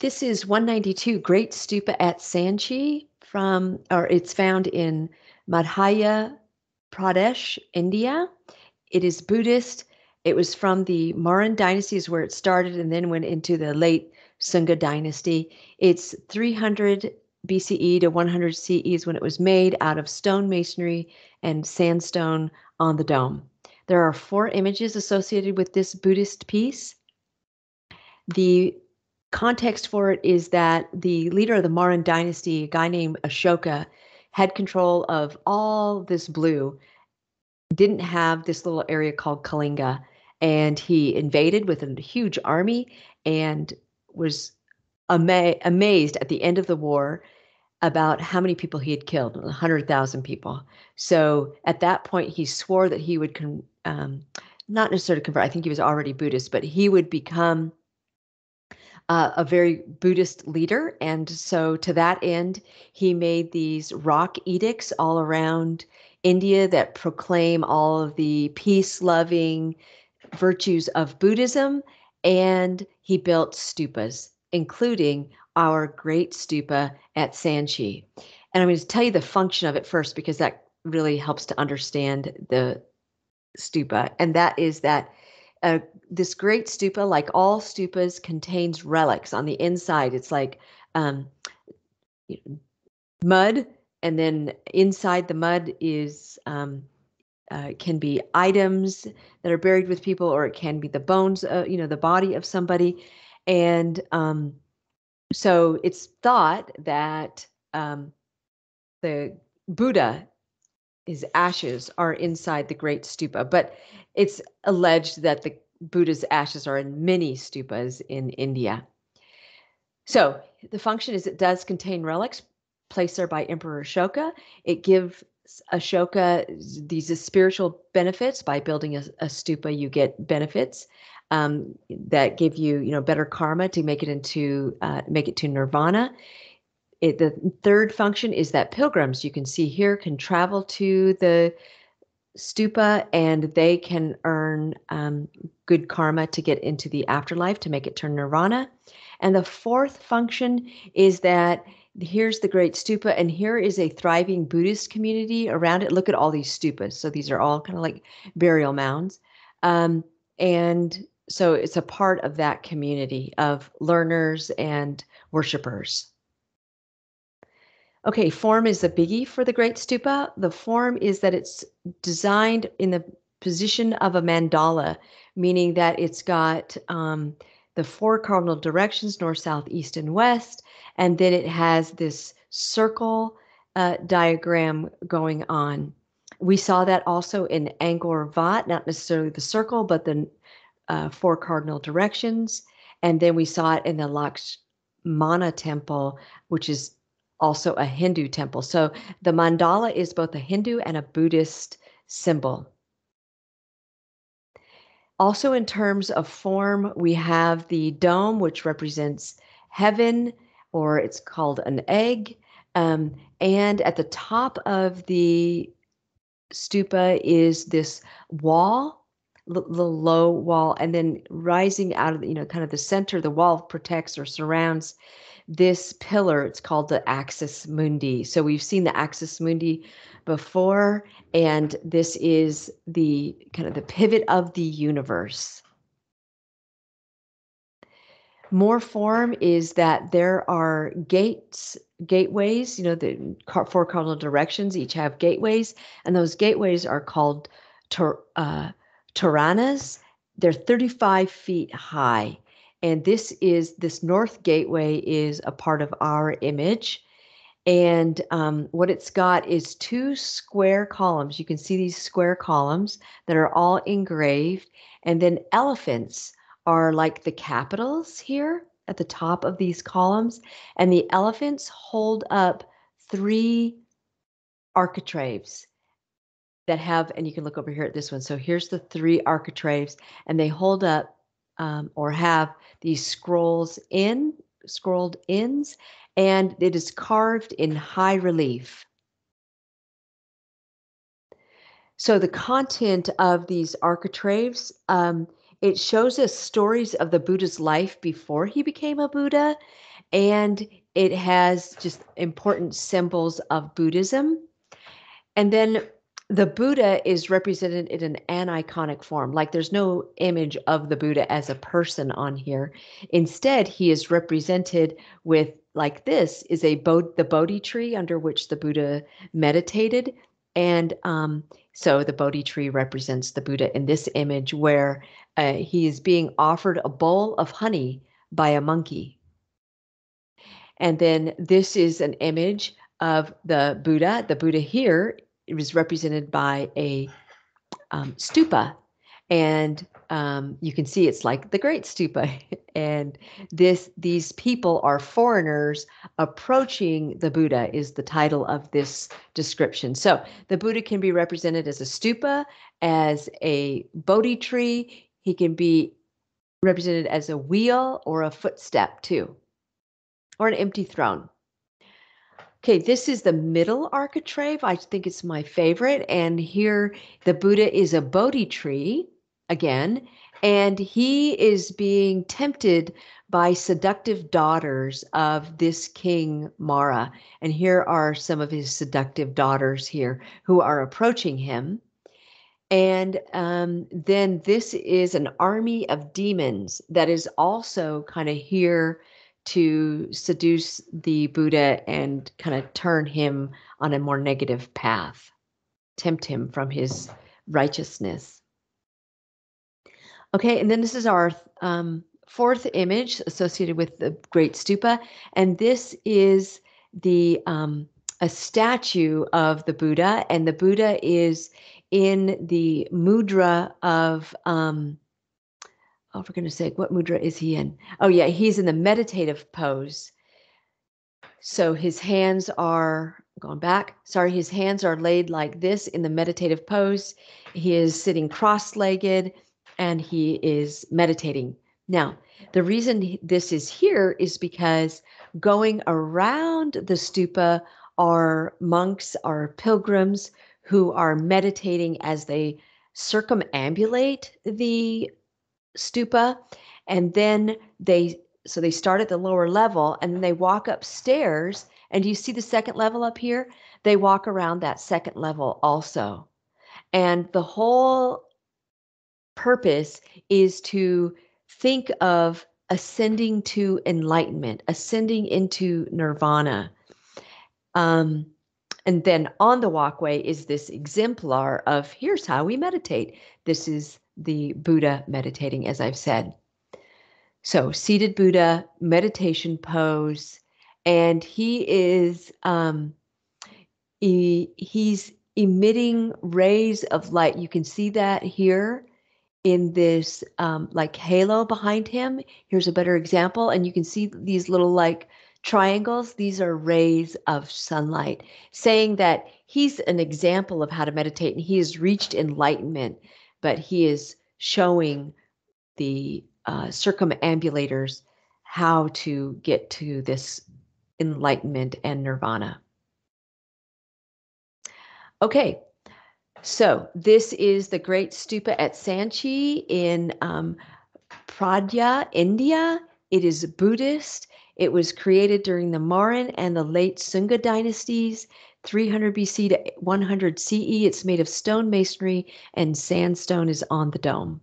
this is 192 Great Stupa at Sanchi from, or it's found in Madhya Pradesh, India. It is Buddhist. It was from the Mauryan dynasty is where it started and then went into the late Sunga dynasty. It's 300 BCE to 100 CE is when it was made out of stone masonry and sandstone on the dome. There are four images associated with this Buddhist piece. The context for it is that the leader of the Mauryan dynasty, a guy named Ashoka, had control of all this blue, didn't have this little area called Kalinga, and he invaded with a huge army and was ama- amazed at the end of the war about how many people he had killed 100,000 people. So at that point, he swore that he would, con- um, not necessarily convert, I think he was already Buddhist, but he would become uh, a very Buddhist leader. And so, to that end, he made these rock edicts all around India that proclaim all of the peace loving virtues of Buddhism. And he built stupas, including our great stupa at Sanchi. And I'm going to tell you the function of it first because that really helps to understand the stupa. And that is that this great stupa, like all stupas, contains relics on the inside. It's like um, mud, and then inside the mud is um, uh, can be items that are buried with people, or it can be the bones, uh, you know, the body of somebody, and um, so it's thought that um, the Buddha his ashes are inside the great stupa, but it's alleged that the Buddha's ashes are in many stupas in India. So the function is it does contain relics placed there by Emperor Ashoka. It gives Ashoka these spiritual benefits by building a, a stupa. You get benefits um, that give you, you know, better karma to make it into uh, make it to nirvana. It, the third function is that pilgrims, you can see here, can travel to the stupa and they can earn um, good karma to get into the afterlife to make it turn nirvana. And the fourth function is that here's the great stupa, and here is a thriving Buddhist community around it. Look at all these stupas. So these are all kind of like burial mounds. Um, and so it's a part of that community of learners and worshipers. Okay, form is a biggie for the Great Stupa. The form is that it's designed in the position of a mandala, meaning that it's got um, the four cardinal directions north, south, east, and west. And then it has this circle uh, diagram going on. We saw that also in Angkor Wat, not necessarily the circle, but the uh, four cardinal directions. And then we saw it in the Lakshmana temple, which is also a Hindu temple. So the mandala is both a Hindu and a Buddhist symbol. Also, in terms of form, we have the dome, which represents heaven, or it's called an egg. Um, and at the top of the stupa is this wall, the low wall, and then rising out of you know kind of the center, the wall protects or surrounds this pillar. It's called the axis mundi. So we've seen the axis mundi before, and this is the kind of the pivot of the universe. More form is that there are gates, gateways, you know, the four cardinal directions each have gateways, and those gateways are called tor, uh, Toranas. They're 35 feet high and this is this north gateway is a part of our image. And um, what it's got is two square columns. You can see these square columns that are all engraved. And then elephants are like the capitals here at the top of these columns. And the elephants hold up three architraves that have and you can look over here at this one. So here's the three architraves and they hold up um, or have these scrolls in, scrolled ins, and it is carved in high relief. So the content of these architraves um, it shows us stories of the Buddha's life before he became a Buddha, and it has just important symbols of Buddhism. And then the Buddha is represented in an aniconic form, like there's no image of the Buddha as a person on here. Instead, he is represented with like this is a Bod- the Bodhi tree under which the Buddha meditated, and um, so the Bodhi tree represents the Buddha in this image where uh, he is being offered a bowl of honey by a monkey. And then this is an image of the Buddha. The Buddha here is represented by a um, stupa, and um, you can see it's like the Great Stupa. and this these people are foreigners approaching the Buddha is the title of this description. So the Buddha can be represented as a stupa, as a Bodhi tree. He can be represented as a wheel or a footstep too, or an empty throne. Okay, this is the middle architrave. I think it's my favorite. And here the Buddha is a Bodhi tree again, and he is being tempted by seductive daughters of this king Mara. And here are some of his seductive daughters here who are approaching him. And um, then this is an army of demons that is also kind of here to seduce the Buddha and kind of turn him on a more negative path, tempt him from his righteousness. Okay, and then this is our um, fourth image associated with the Great Stupa, and this is the um, a statue of the Buddha, and the Buddha is in the mudra of um, oh, for goodness sake, what mudra is he in? Oh yeah, he's in the meditative pose. So his hands are going back. Sorry, his hands are laid like this in the meditative pose. He is sitting cross-legged and he is meditating. Now, the reason this is here is because going around the stupa are monks, are pilgrims who are meditating as they circumambulate the stupa and then they so they start at the lower level and then they walk upstairs and you see the second level up here they walk around that second level also and the whole purpose is to think of ascending to enlightenment, ascending into nirvana. Um, and then on the walkway is this exemplar of here's how we meditate. This is the Buddha meditating, as I've said. So, seated Buddha, meditation pose, and he is um, he, he's emitting rays of light. You can see that here in this um, like halo behind him. Here's a better example. And you can see these little like triangles. These are rays of sunlight, saying that he's an example of how to meditate and he has reached enlightenment, but he is showing the uh, circumambulators how to get to this enlightenment and nirvana. Okay, so this is the Great Stupa at Sanchi in um, Pradya, India. It is Buddhist. It was created during the Mauryan and the late Sunga dynasties, 300 BC to 100 CE. It's made of stone masonry and sandstone is on the dome.